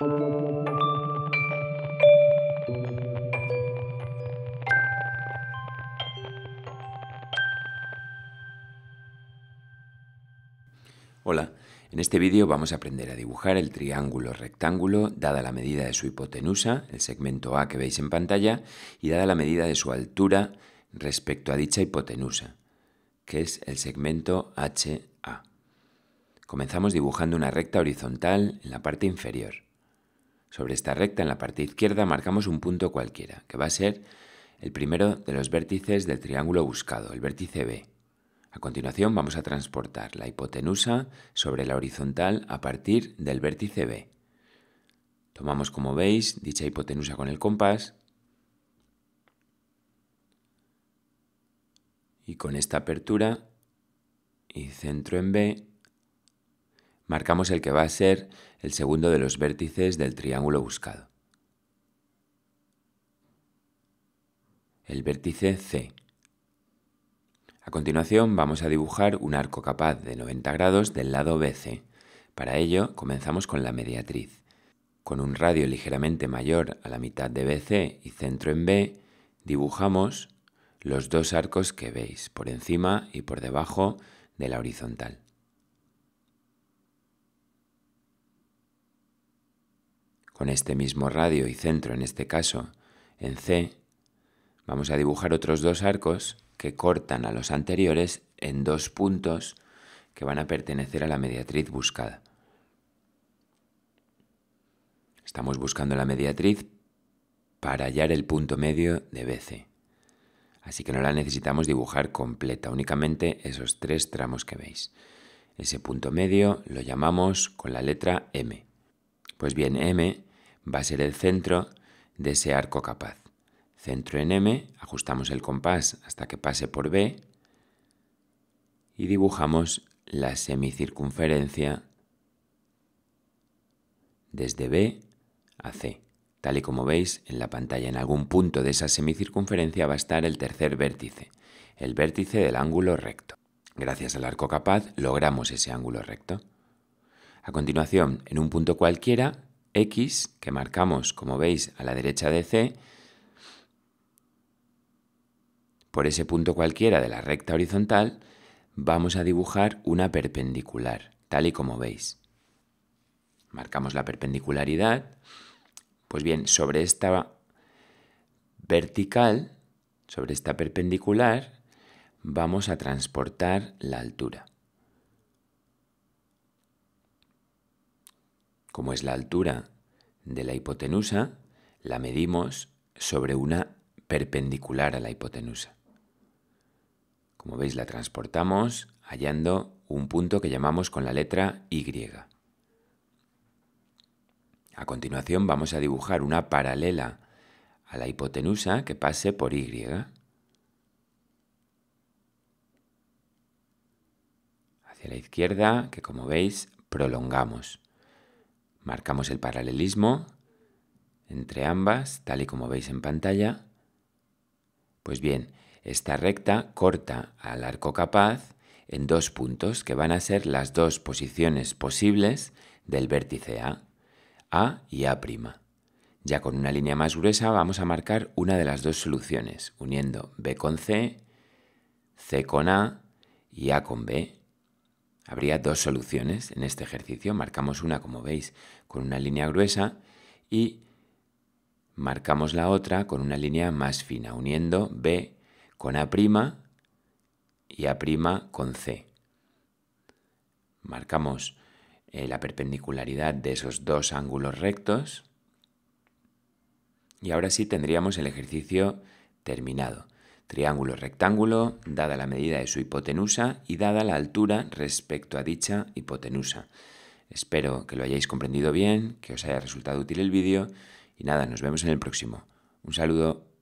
Hola, en este vídeo vamos a aprender a dibujar el triángulo rectángulo dada la medida de su hipotenusa, el segmento A que veis en pantalla, y dada la medida de su altura respecto a dicha hipotenusa, que es el segmento HA. Comenzamos dibujando una recta horizontal en la parte inferior. Sobre esta recta en la parte izquierda marcamos un punto cualquiera, que va a ser el primero de los vértices del triángulo buscado, el vértice B. A continuación vamos a transportar la hipotenusa sobre la horizontal a partir del vértice B. Tomamos, como veis, dicha hipotenusa con el compás y con esta apertura y centro en B marcamos el que va a ser el segundo de los vértices del triángulo buscado. El vértice C. A continuación vamos a dibujar un arco capaz de 90 grados del lado BC. Para ello comenzamos con la mediatriz. Con un radio ligeramente mayor a la mitad de BC y centro en B, dibujamos los dos arcos que veis, por encima y por debajo de la horizontal. Con este mismo radio y centro, en este caso en C, vamos a dibujar otros dos arcos que cortan a los anteriores en dos puntos que van a pertenecer a la mediatriz buscada. Estamos buscando la mediatriz para hallar el punto medio de BC. Así que no la necesitamos dibujar completa, únicamente esos tres tramos que veis. Ese punto medio lo llamamos con la letra M. Pues bien, M va a ser el centro de ese arco capaz centro en M, ajustamos el compás hasta que pase por B y dibujamos la semicircunferencia desde B a C. Tal y como veis en la pantalla, en algún punto de esa semicircunferencia va a estar el tercer vértice, el vértice del ángulo recto. Gracias al arco capaz logramos ese ángulo recto. A continuación, en un punto cualquiera, X, que marcamos, como veis, a la derecha de C, por ese punto cualquiera de la recta horizontal, vamos a dibujar una perpendicular, tal y como veis. Marcamos la perpendicularidad. Pues bien, sobre esta vertical, sobre esta perpendicular, vamos a transportar la altura. Como es la altura de la hipotenusa, la medimos sobre una perpendicular a la hipotenusa. Como veis la transportamos hallando un punto que llamamos con la letra Y. A continuación vamos a dibujar una paralela a la hipotenusa que pase por Y. Hacia la izquierda, que como veis prolongamos. Marcamos el paralelismo entre ambas, tal y como veis en pantalla. Pues bien, esta recta corta al arco capaz en dos puntos que van a ser las dos posiciones posibles del vértice A, A y A'. Ya con una línea más gruesa vamos a marcar una de las dos soluciones, uniendo B con C, C con A y A con B. Habría dos soluciones en este ejercicio. Marcamos una, como veis, con una línea gruesa y marcamos la otra con una línea más fina, uniendo B con A' y A' con C. Marcamos eh, la perpendicularidad de esos dos ángulos rectos y ahora sí tendríamos el ejercicio terminado. Triángulo rectángulo, dada la medida de su hipotenusa y dada la altura respecto a dicha hipotenusa. Espero que lo hayáis comprendido bien, que os haya resultado útil el vídeo y nada, nos vemos en el próximo. Un saludo.